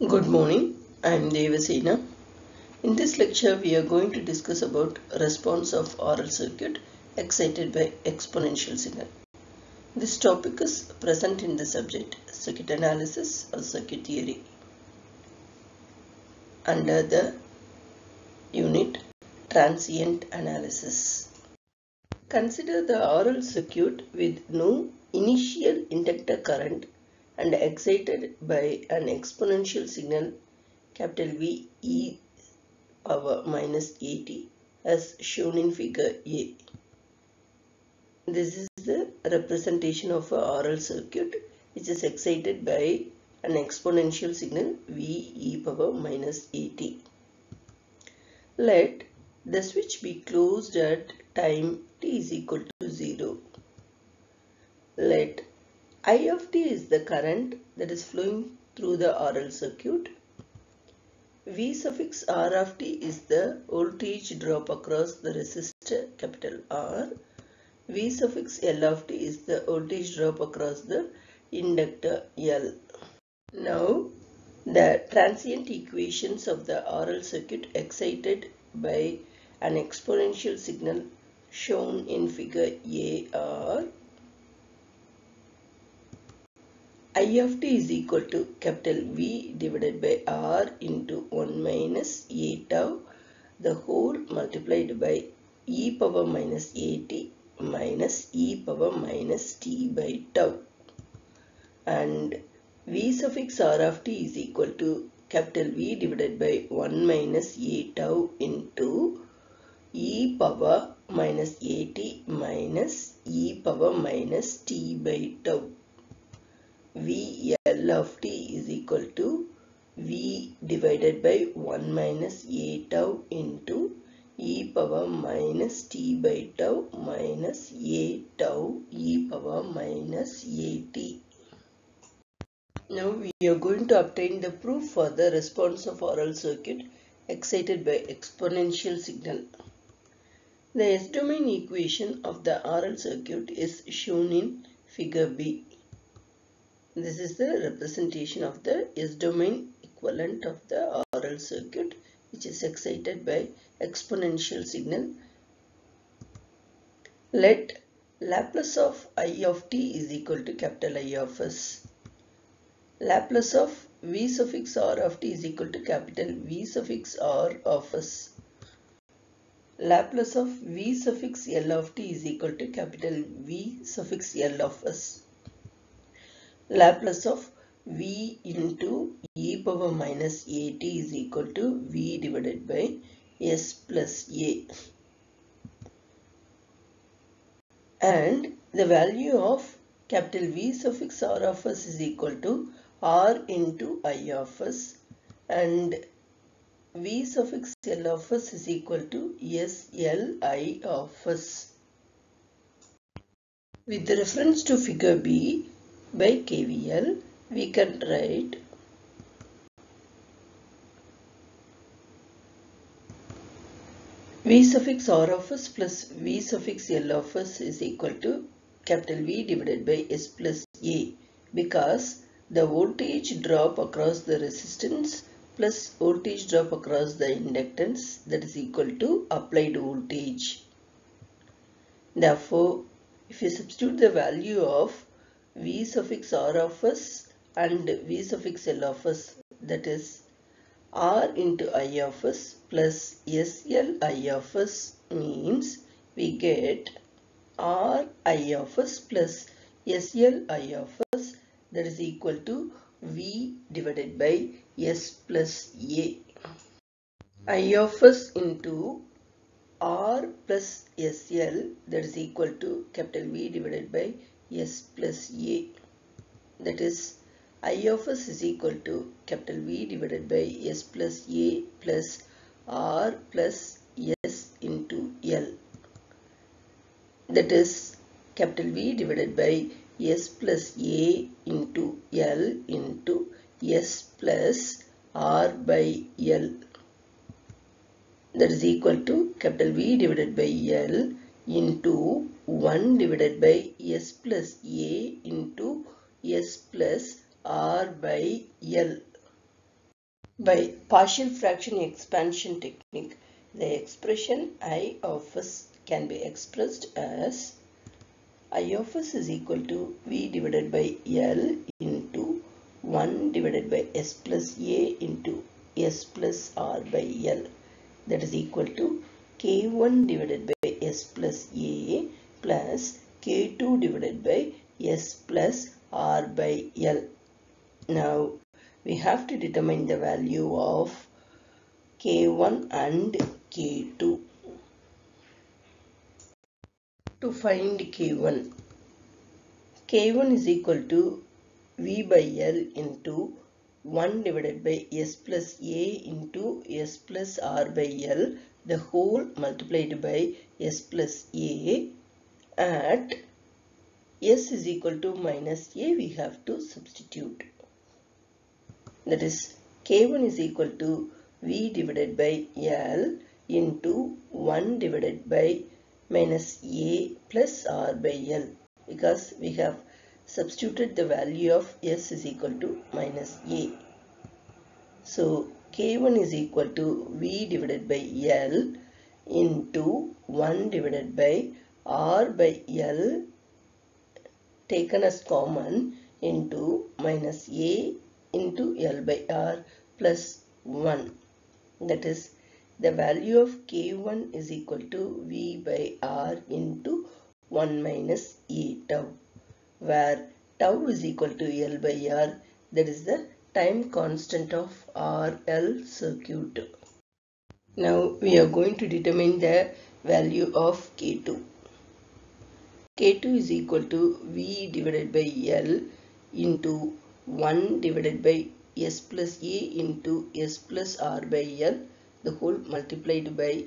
Good morning, I am Devasena. In this lecture, we are going to discuss about response of RL circuit excited by exponential signal. This topic is present in the subject circuit analysis or circuit theory. Under the unit transient analysis. Consider the RL circuit with no initial inductor current and excited by an exponential signal capital V e power minus at as shown in figure A. This is the representation of a RL circuit which is excited by an exponential signal V e power minus at. Let the switch be closed at time t is equal to 0. Let I of t is the current that is flowing through the RL circuit. V suffix R of t is the voltage drop across the resistor capital R. V suffix L of t is the voltage drop across the inductor L. Now the transient equations of the RL circuit excited by an exponential signal shown in figure A are I of t is equal to capital V divided by R into 1 minus A tau the whole multiplied by e power minus at minus e power minus t by tau and V suffix R of t is equal to capital V divided by 1 minus A tau into e power minus at minus e power minus t by tau. VL of t is equal to V divided by 1 minus A tau into e power minus t by tau minus A tau e power minus AT. Now we are going to obtain the proof for the response of RL circuit excited by exponential signal. The S-domain equation of the RL circuit is shown in figure B. This is the representation of the S-domain equivalent of the RL circuit which is excited by exponential signal. Let Laplace of I of t is equal to capital I of s. Laplace of V suffix R of t is equal to capital V suffix R of s. Laplace of V suffix L of t is equal to capital V suffix L of s. Laplace of V into e power minus at is equal to V divided by s plus a. And the value of capital V suffix R of s is equal to R into I of s and V suffix L of s is equal to S L I of s. With reference to figure B by KVL, we can write V suffix R of s plus V suffix L of s is equal to capital V divided by S plus A because the voltage drop across the resistance plus voltage drop across the inductance that is equal to applied voltage. Therefore, if you substitute the value of V suffix R of s and V suffix L of s that is R into I of s plus SL I of s means we get R I of s plus SL I of s that is equal to V divided by S plus A. I of s into R plus SL that is equal to capital V divided by S plus A. That is I of s is equal to capital V divided by S plus A plus R plus S into L. That is capital V divided by S plus A into L into S plus R by L. That is equal to capital V divided by L into 1 divided by S plus A into S plus R by L. By partial fraction expansion technique, the expression I of s can be expressed as I of s is equal to V divided by L into 1 divided by S plus A into S plus R by L that is equal to K1 divided by S plus A plus K2 divided by S plus R by L. Now we have to determine the value of K1 and K2. To find K1, K1 is equal to V by L into 1 divided by S plus A into S plus R by L the whole multiplied by S plus A at S is equal to minus A we have to substitute. That is K1 is equal to V divided by L into 1 divided by minus A plus R by L because we have substituted the value of S is equal to minus A. So K1 is equal to V divided by L into 1 divided by R by L taken as common into minus A into L by R plus 1. That is the value of K1 is equal to V by R into 1 minus E tau where tau is equal to L by R that is the time constant of RL circuit. Now we are going to determine the value of K2. K2 is equal to V divided by L into 1 divided by S plus A into S plus R by L. The whole multiplied by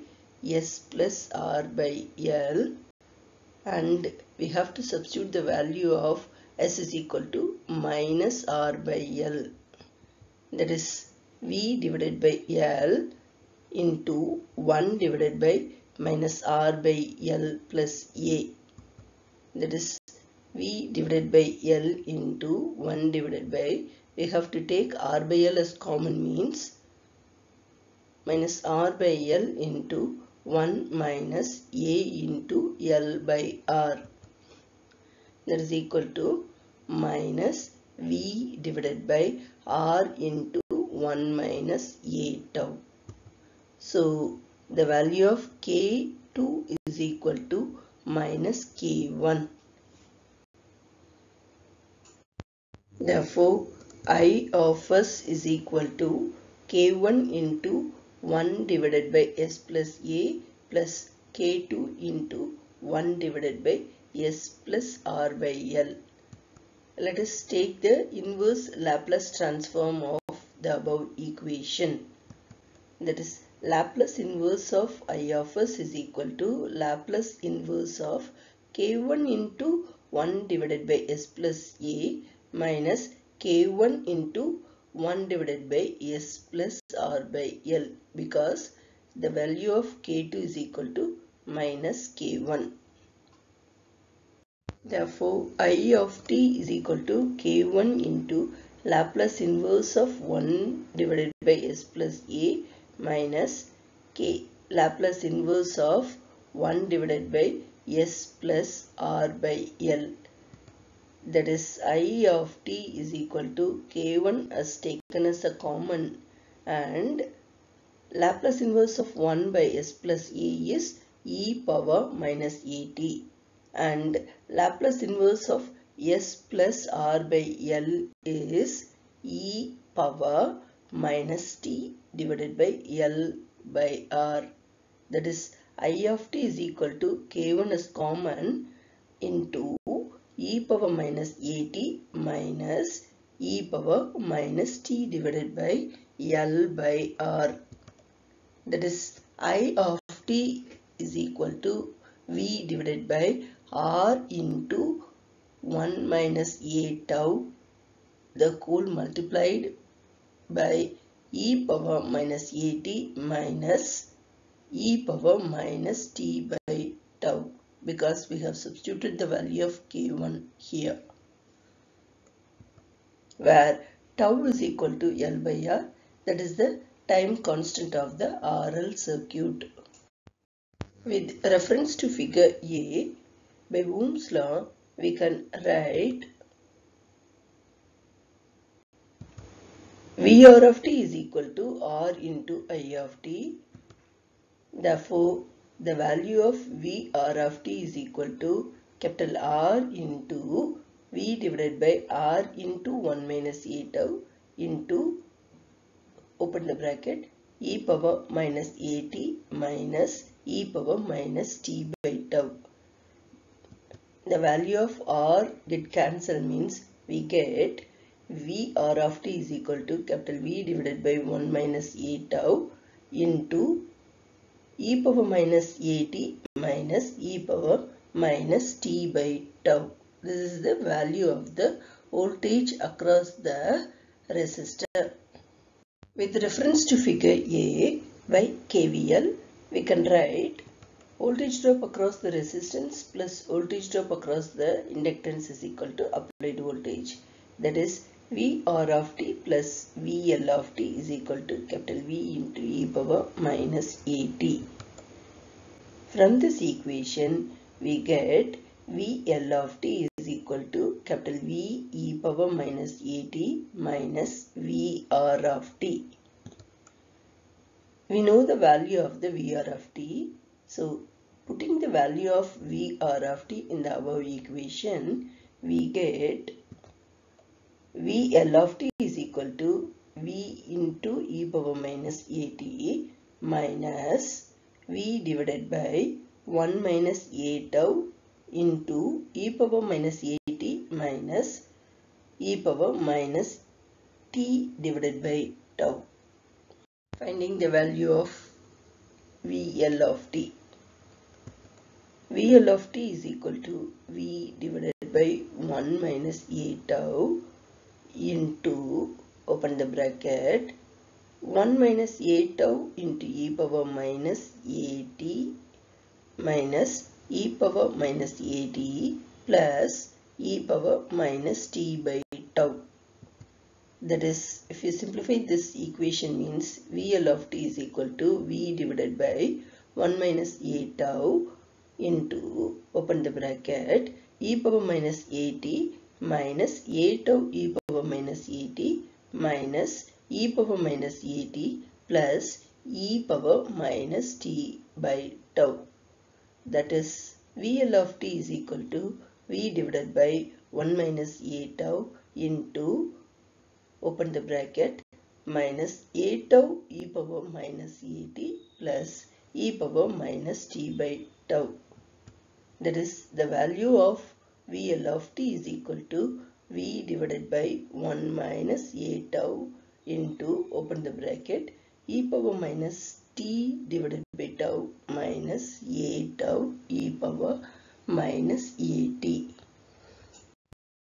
S plus R by L. And we have to substitute the value of S is equal to minus R by L. That is V divided by L into 1 divided by minus R by L plus A that is V divided by L into 1 divided by we have to take R by L as common means minus R by L into 1 minus A into L by R that is equal to minus V divided by R into 1 minus A tau. So the value of K2 is equal to minus K1. Therefore, I of s is equal to K1 into 1 divided by S plus A plus K2 into 1 divided by S plus R by L. Let us take the inverse Laplace transform of the above equation. That is Laplace inverse of I of s is equal to Laplace inverse of K1 into 1 divided by S plus A minus K1 into 1 divided by S plus R by L because the value of K2 is equal to minus K1. Therefore, I of t is equal to K1 into Laplace inverse of 1 divided by S plus A minus K Laplace inverse of 1 divided by S plus R by L. That is I of t is equal to K1 as taken as a common. And Laplace inverse of 1 by S plus A is e power minus at and Laplace inverse of S plus R by L is e power minus t divided by L by R that is I of t is equal to K1 as common into e power minus at minus e power minus t divided by L by R. That is I of t is equal to V divided by R into 1 minus A tau the whole multiplied by e power minus at minus e power minus t by tau because we have substituted the value of k1 here where tau is equal to L by R that is the time constant of the RL circuit. With reference to figure A, by Ohm's law, we can write VR of t is equal to R into I of t. Therefore, the value of VR of t is equal to capital R into V divided by R into 1 minus A tau into open the bracket e power minus at minus e power minus t by tau. The value of r get cancel means we get vr of t is equal to capital V divided by 1 minus a tau into e power minus at minus e power minus t by tau. This is the value of the voltage across the resistor. With reference to figure A by KVL, we can write voltage drop across the resistance plus voltage drop across the inductance is equal to applied voltage. That is VR of t plus VL of t is equal to capital V into e power minus AT. From this equation, we get VL of t is equal to capital V e power minus AT minus VR of t. We know the value of the VR of t. So, putting the value of VR of t in the above equation, we get VL of t is equal to V into e power minus AT minus V divided by 1 minus A tau into e power minus AT minus e power minus t divided by tau. Finding the value of VL of t. VL of t is equal to V divided by 1 minus A tau into open the bracket 1 minus A tau into e power minus AT minus e power minus AT plus e power minus t by tau. That is, if you simplify this equation means VL of t is equal to V divided by 1 minus A tau into open the bracket e power minus AT minus A tau e power minus AT minus e power minus AT plus e power minus t by tau. That is VL of t is equal to V divided by 1 minus A tau into open the bracket minus A tau e power minus AT plus e power minus t by tau. That is the value of VL of t is equal to v divided by 1 minus a tau into open the bracket e power minus t divided by tau minus a tau e power minus a t.